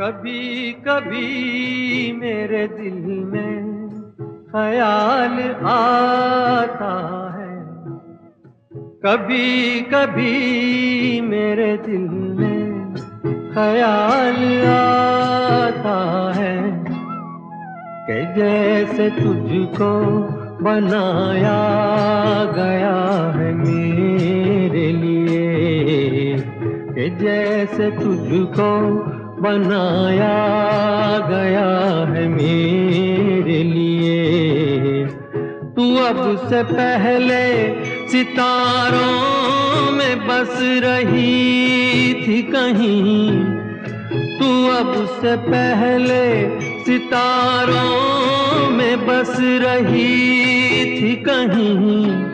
कभी कभी मेरे दिल में ख्याल आता है। कभी कभी मेरे दिल में ख्याल आता है कि जैसे तुझको बनाया गया है मेरे लिए, कि जैसे तुझको बनाया गया है मेरे लिए। तू अब से पहले सितारों में बस रही थी कहीं। तू अब से पहले सितारों में बस रही थी कहीं।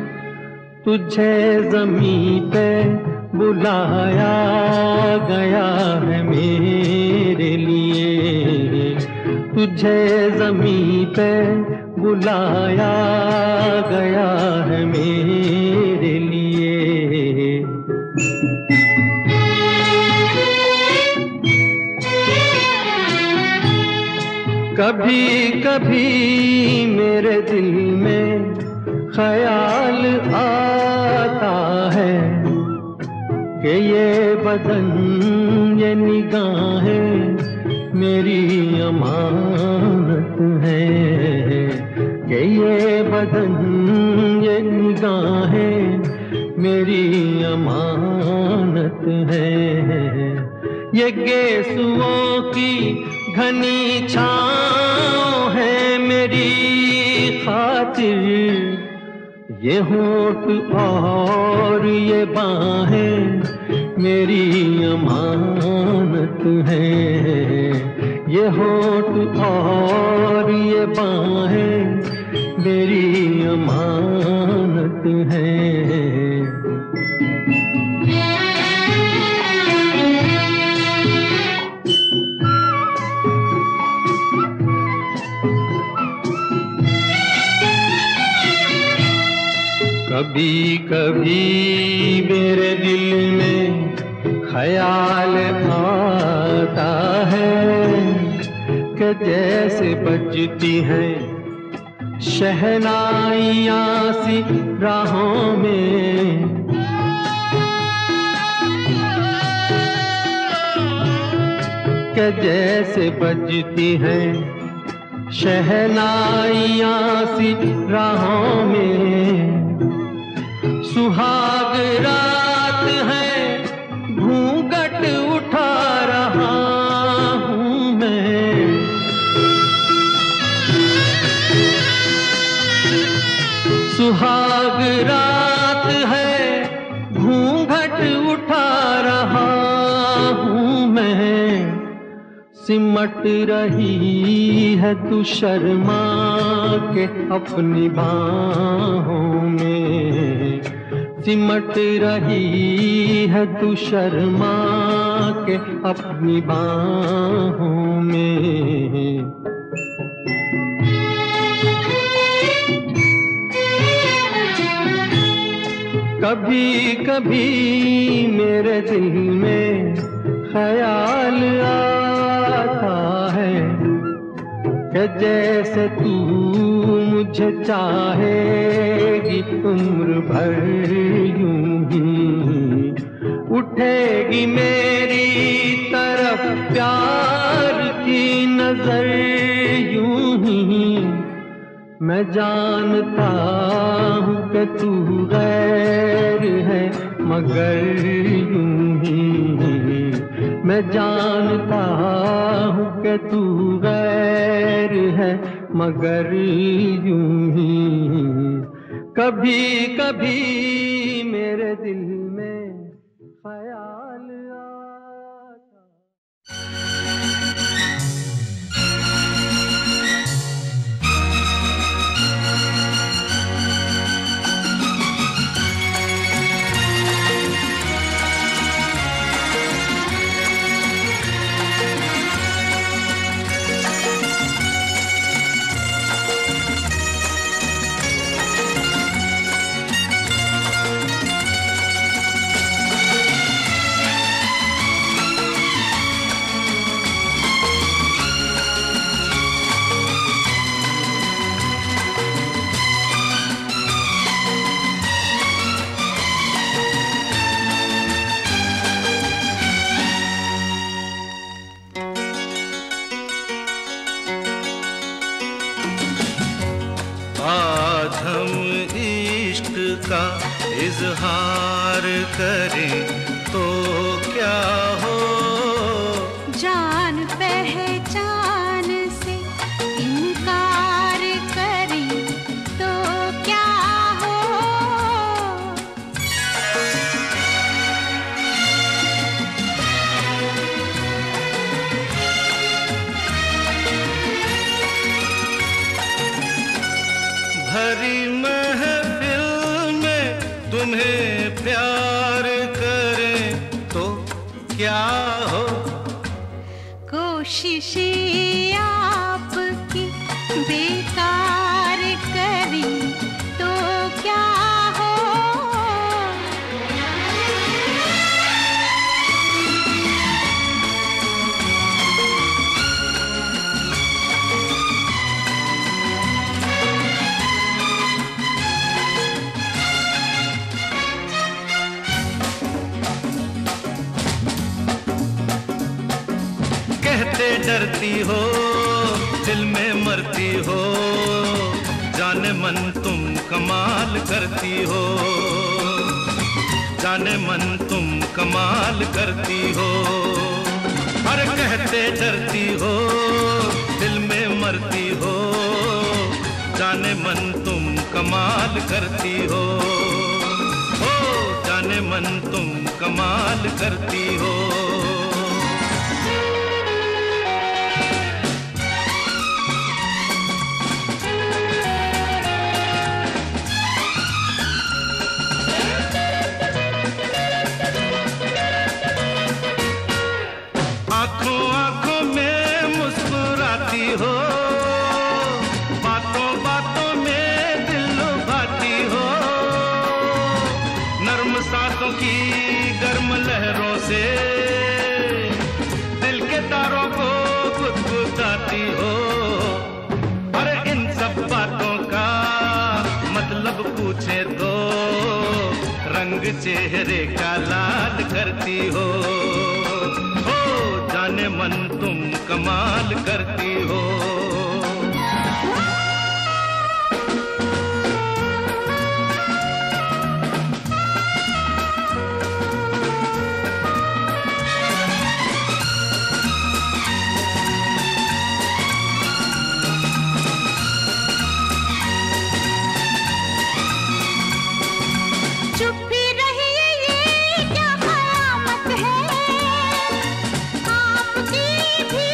तुझे जमी पे बुलाया गया है मेरे लिए। तुझे जमी पे बुलाया गया है मेरे लिए। कभी कभी मेरे दिल में ख्याल आता है। कि ये बदन, ये निगाहें मेरी अमानत है। कि ये बदन, ये निगाहें मेरी अमानत है। ये गेसुओं की घनी छाँव है मेरी खातिर। ये होठ और ये बाहें मेरी अमानत है। ये होठ और ये बाहें मेरी अमानत है। कभी कभी मेरे दिल ख्याल आता है कि जैसे बजती हैं शहनाइयाँ सी राहों में। कि जैसे बजती हैं शहनाइयाँ सी राहों में। सुहाग रात सुहाग रात है, घूंघट उठा रहा हूँ मैं। सिमट रही है तू शर्मा के अपनी बाहों में। सिमट रही है तू शर्मा के अपनी बाहों में। कभी कभी मेरे दिल में ख्याल आता है कि जैसे तू मुझे चाहेगी, उम्र भर यूँ ही उठेगी मेरी तरफ़ प्यार की नज़र यूँ ही। मैं जानता हूँ कि तू गैर है, मगर यूँ ही मैं जानता हूँ कि तू गैर है, मगर यूँ ही कभी कभी मेरे दिल में ख्याल करती हो, जाने मन तुम कमाल करती हो। जाने मन तुम कमाल करती हो। हर कहते डरती हो, दिल में मरती हो। जाने मन तुम कमाल करती हो। ओ जाने मन तुम कमाल करती हो। चेहरे का लाल करती हो। ओ जाने मन तुम कमाल करती हो। baby.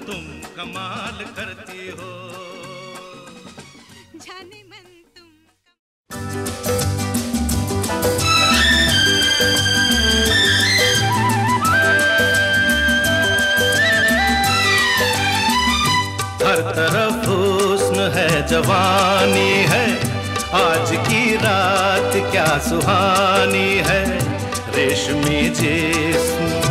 तुम कमाल करती हो। जाने मन तुम हर तरफ़ हुस्न है जवानी है। आज की रात क्या सुहानी है। रेशमी जिस्म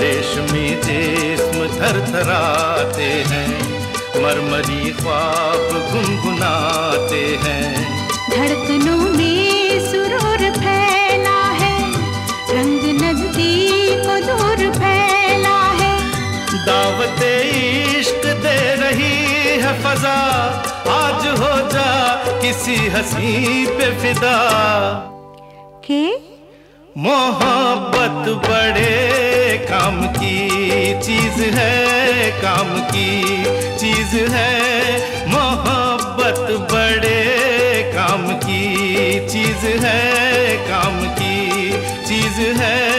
रेशमी जिस्म थर थराते हैं। मरमरी ख्वाब गुनगुनाते हैं। धड़कनों में सुरूर फैला है। रंग नज़दीक दूर फैला है। दावत इश्क दे रही है फजा। आज हो जा किसी हसी पे फिदा। के मोहब्बत बड़े काम की चीज़ है, काम की चीज़ है। मोहब्बत बड़े काम की चीज़ है, काम की चीज़ है।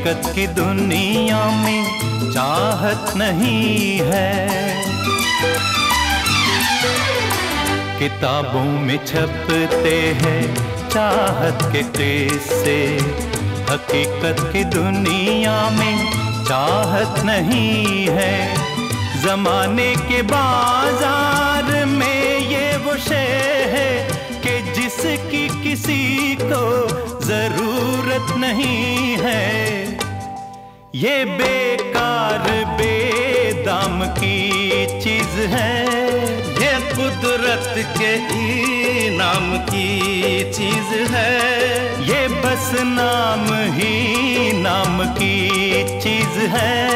हकीकत की दुनिया में चाहत नहीं है। किताबों में छपते हैं चाहत के किस्से। हकीकत की दुनिया में चाहत नहीं है। जमाने के बाज़ार में ये वो शे है कि जिसकी किसी को ज़रूरत नहीं है। ये बेकार, बेदाम की चीज़ है। ये कुदरत के ही नाम की चीज़ है। ये बस नाम ही नाम की चीज़ है।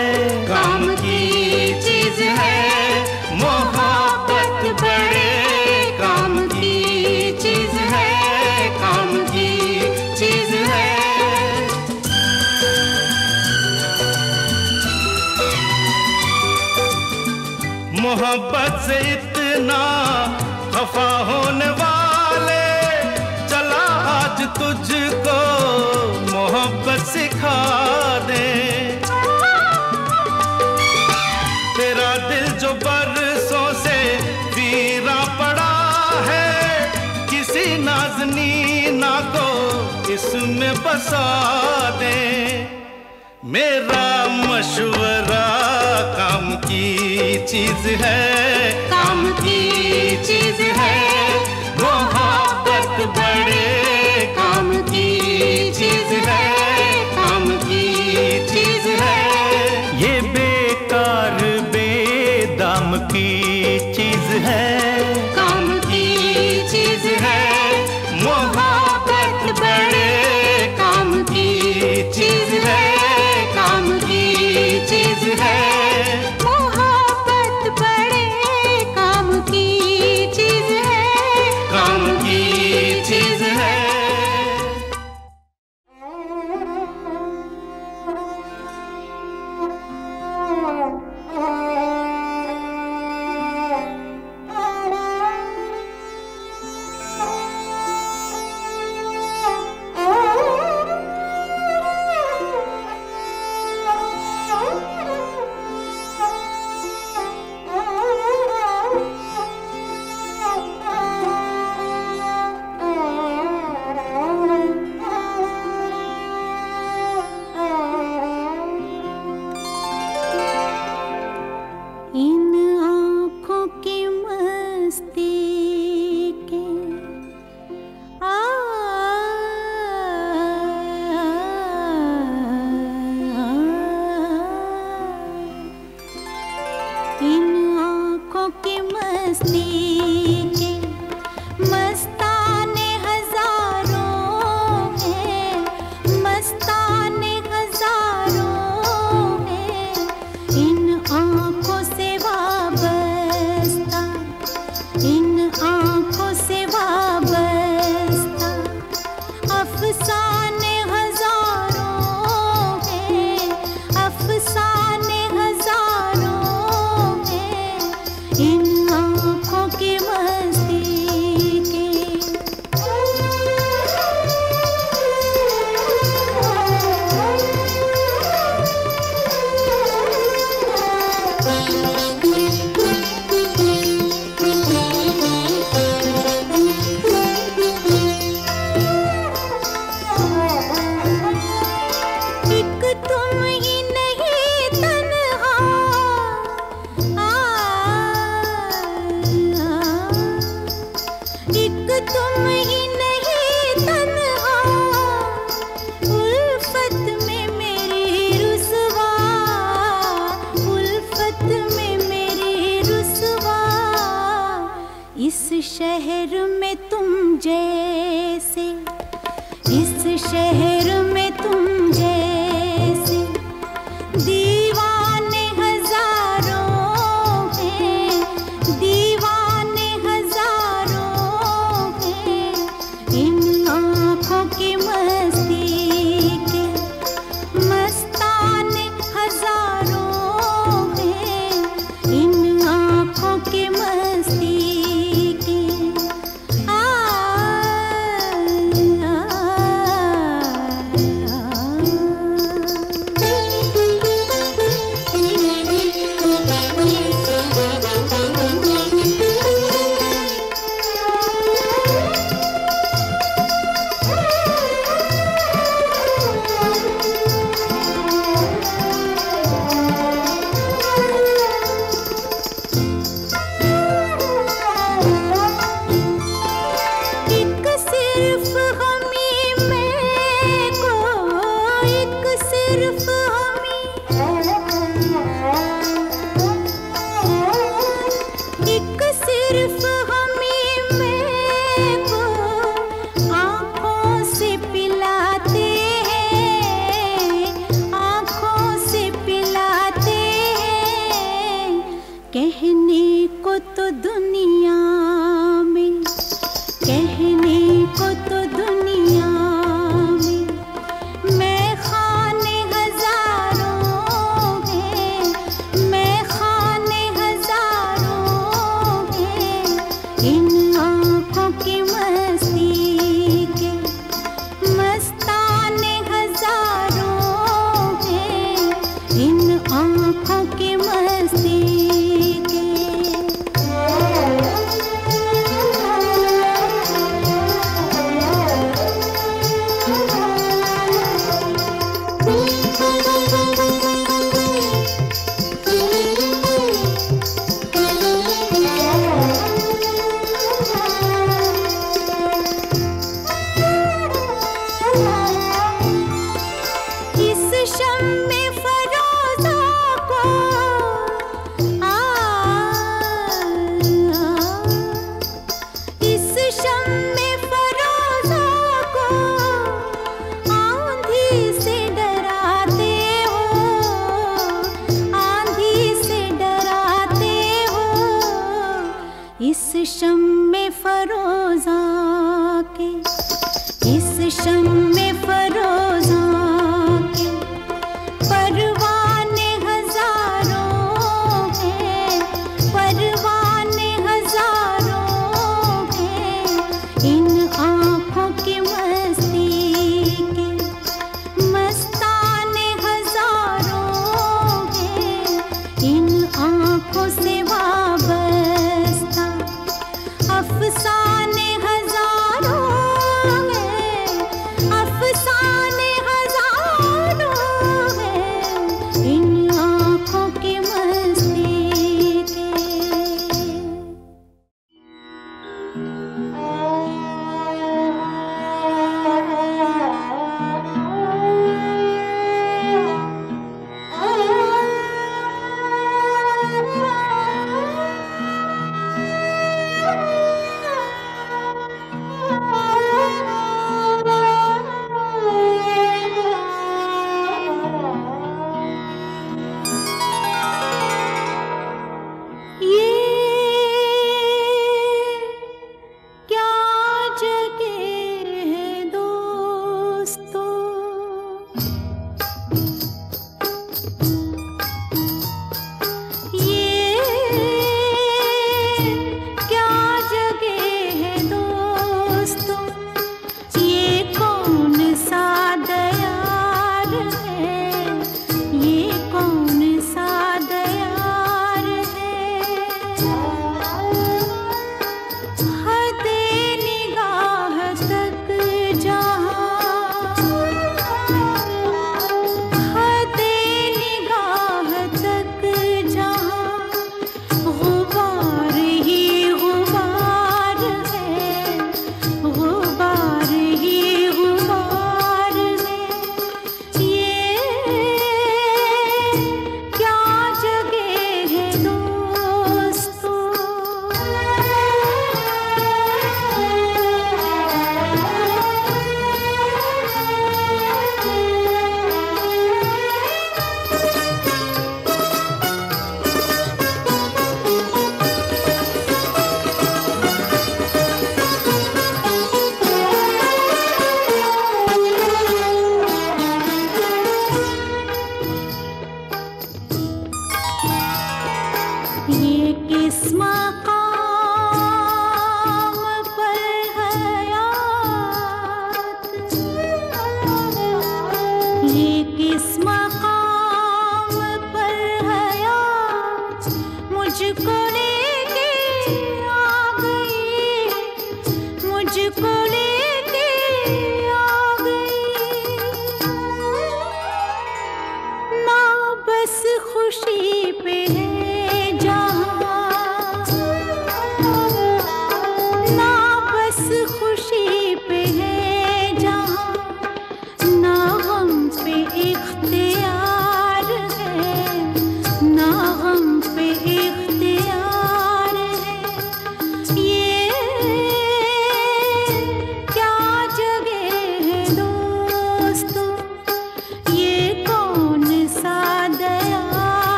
काम की चीज़ है। मोहब्बत मोहब्बत से इतना खफा होने वाले, चला आज तुझको मोहब्बत सिखा दे। तेरा दिल जो बरसों से वीरा पड़ा है, किसी नाजनी ना को इसमें बसा दे। मेरा की चीज़ है। काम की चीज़ है। मोहब्बत शहर में तुम जैसे। इस शहर में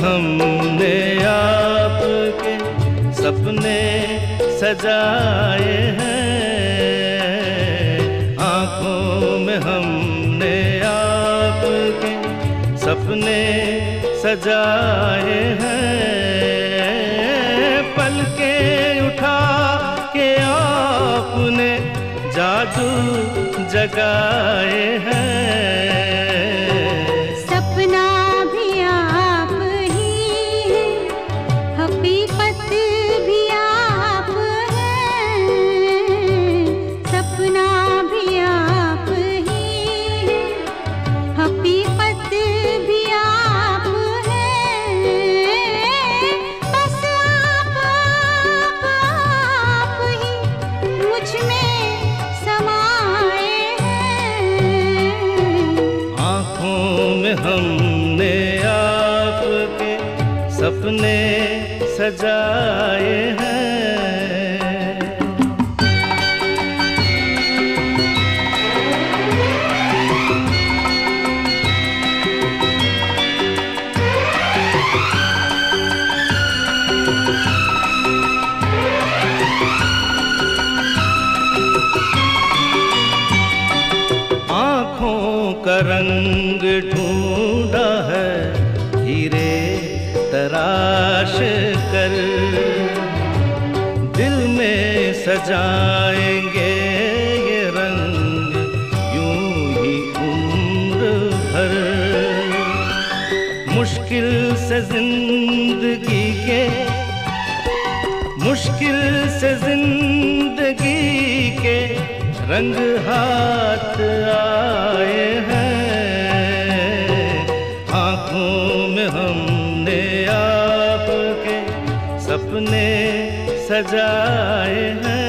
हमने आपके सपने सजाए हैं। आँखों में हमने आपके सपने सजाए हैं। पल के उठा के आपने जादू जगाए हैं। सजाएँगे ये रंग, यूँ ही उम्र भर। मुश्किल से ज़िंदगी के, मुश्किल से ज़िंदगी के रंग हाथ आए हैं। आँखों में हमने आपके सपने सजाए हैं।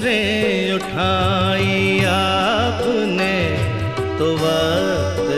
नजरे उठाई आपने तो वक्त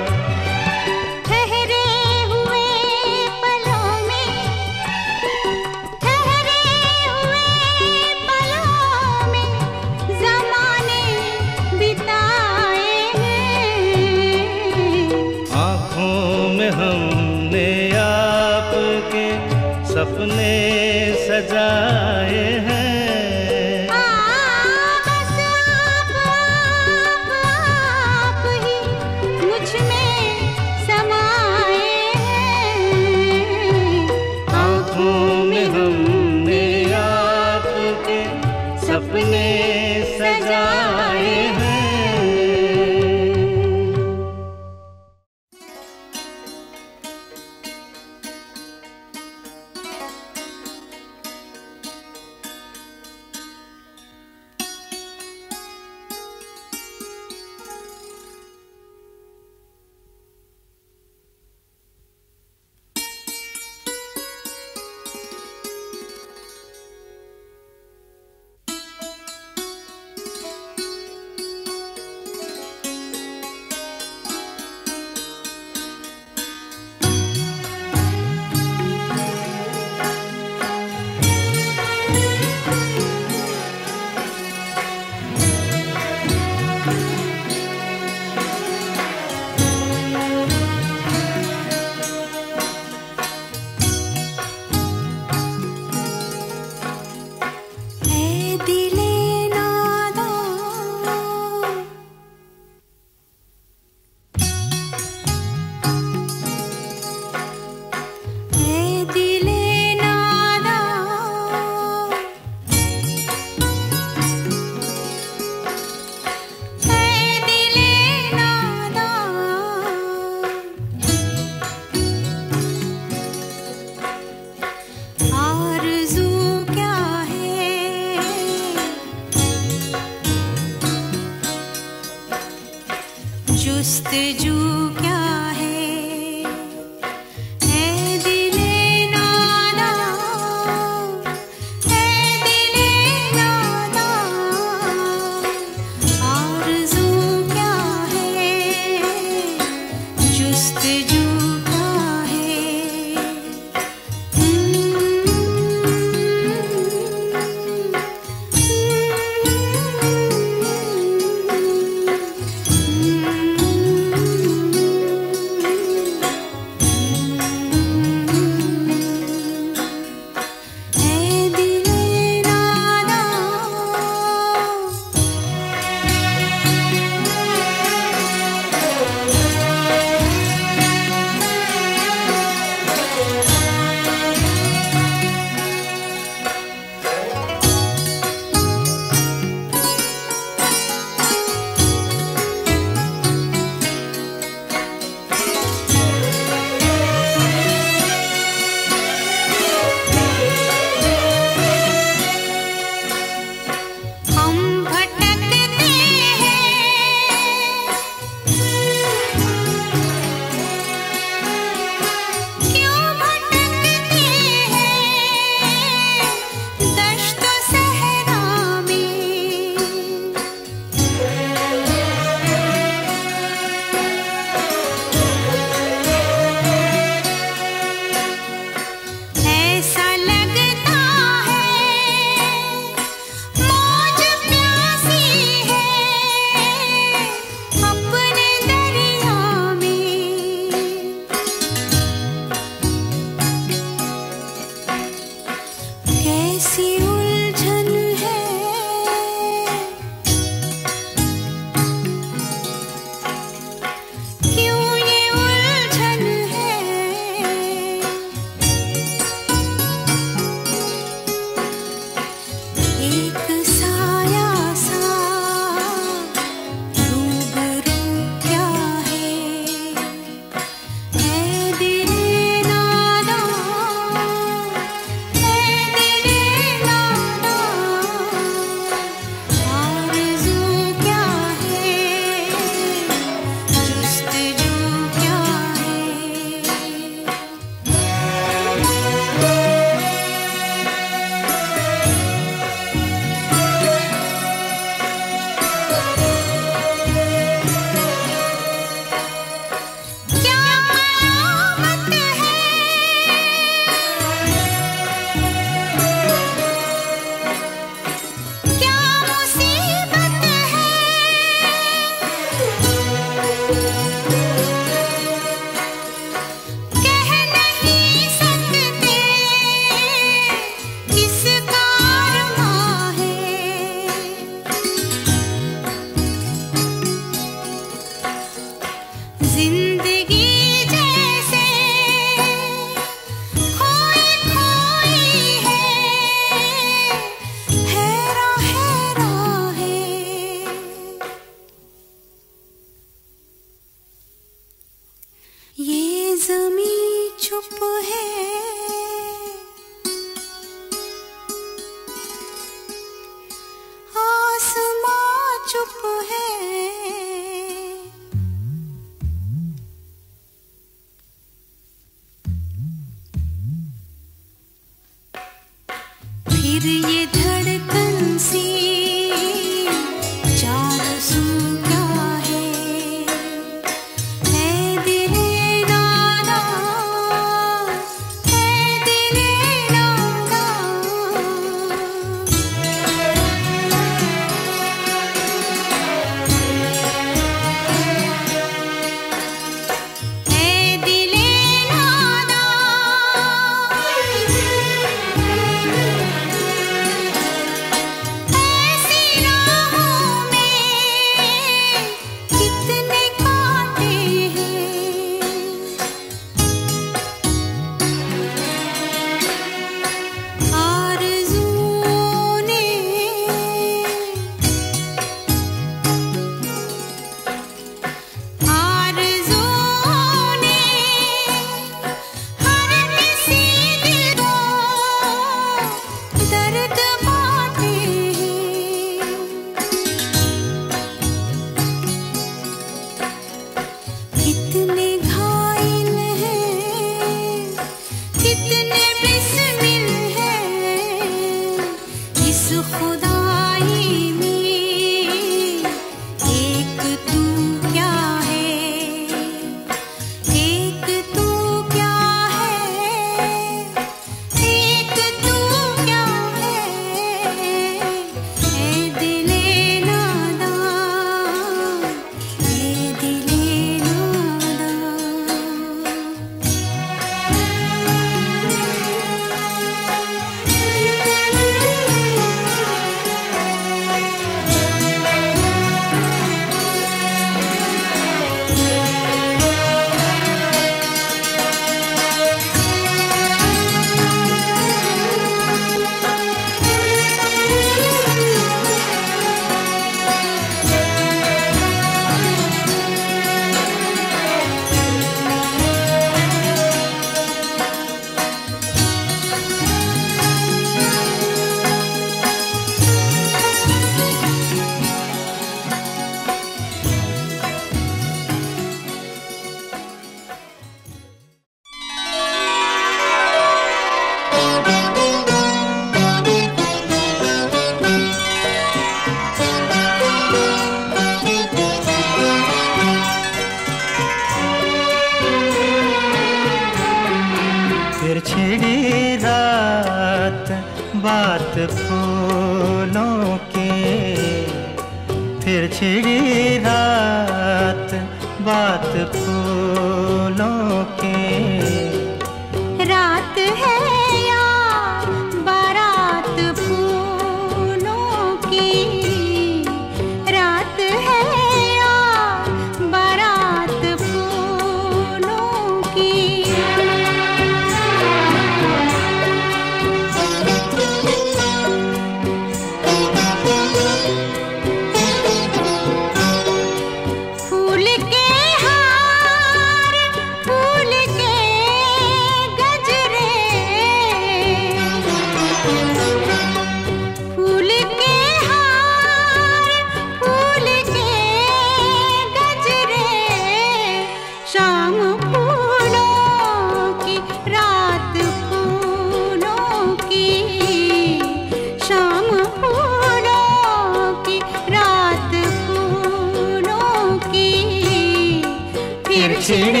சிடி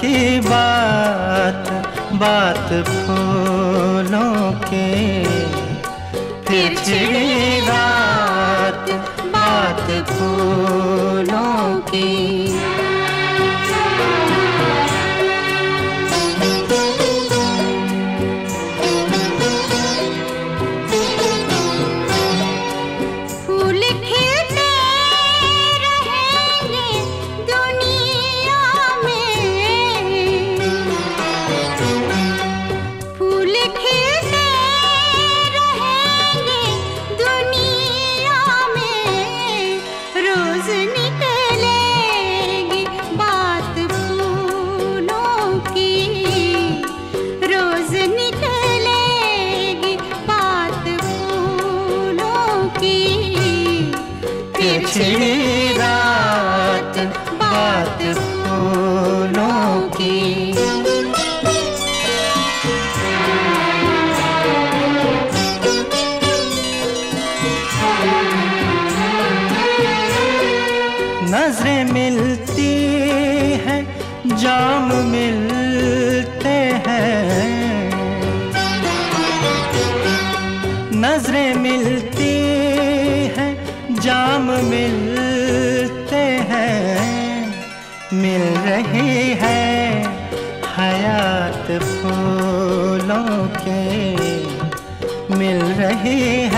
आपकी बात बात फूलों की की रात बात फूलों की। ಹೇ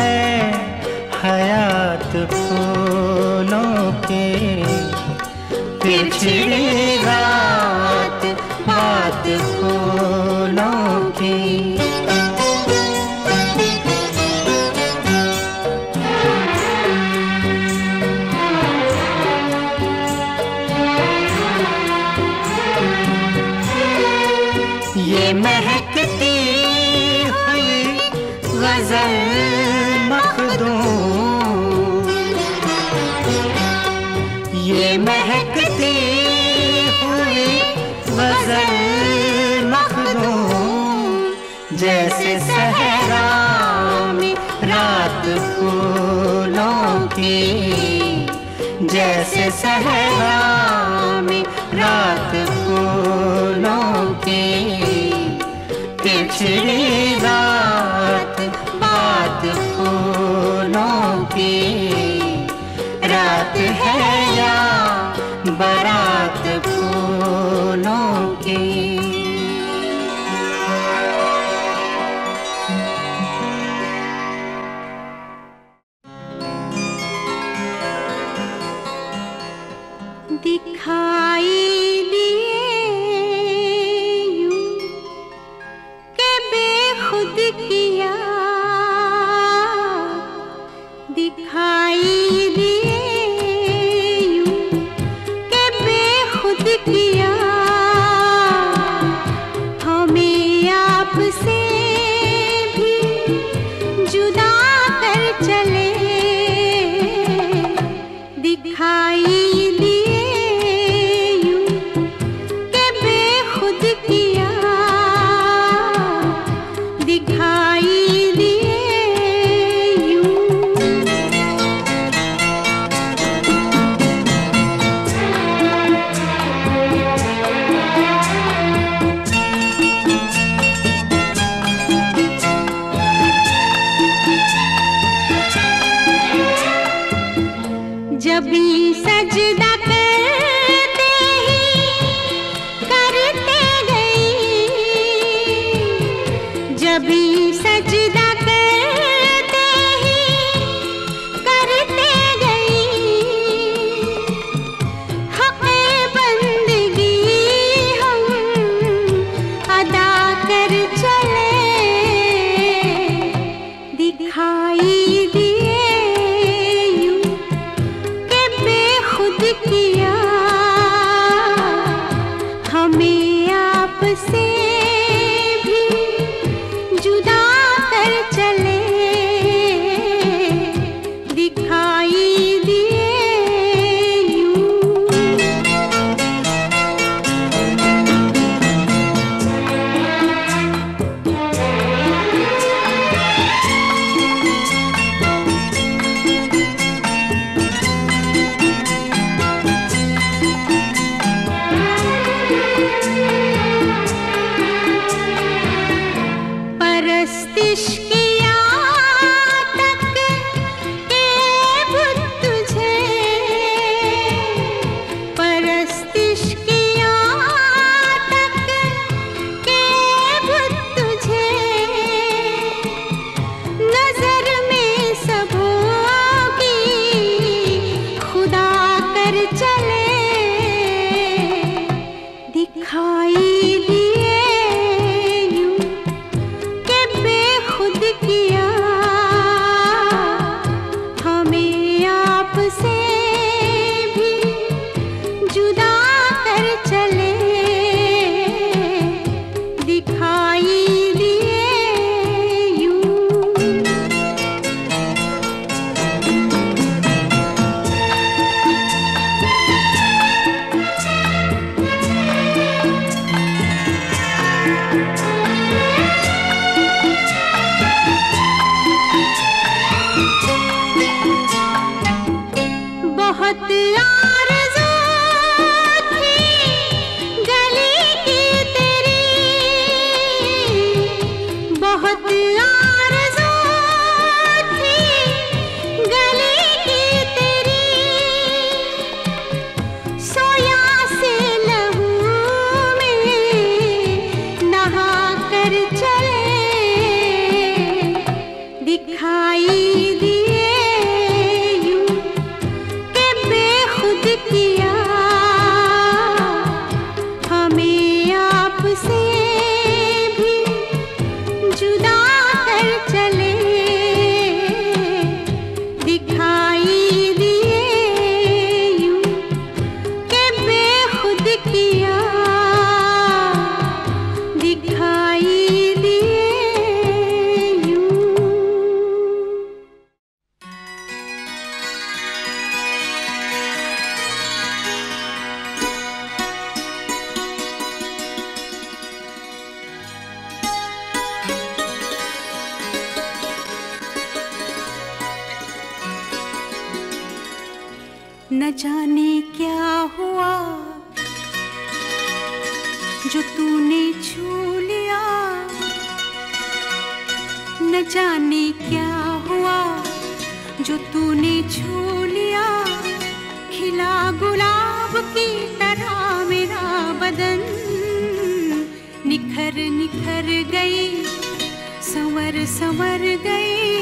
संवर गई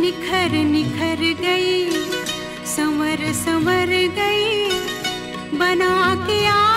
निखर निखर गई संवर संवर गई बना के आ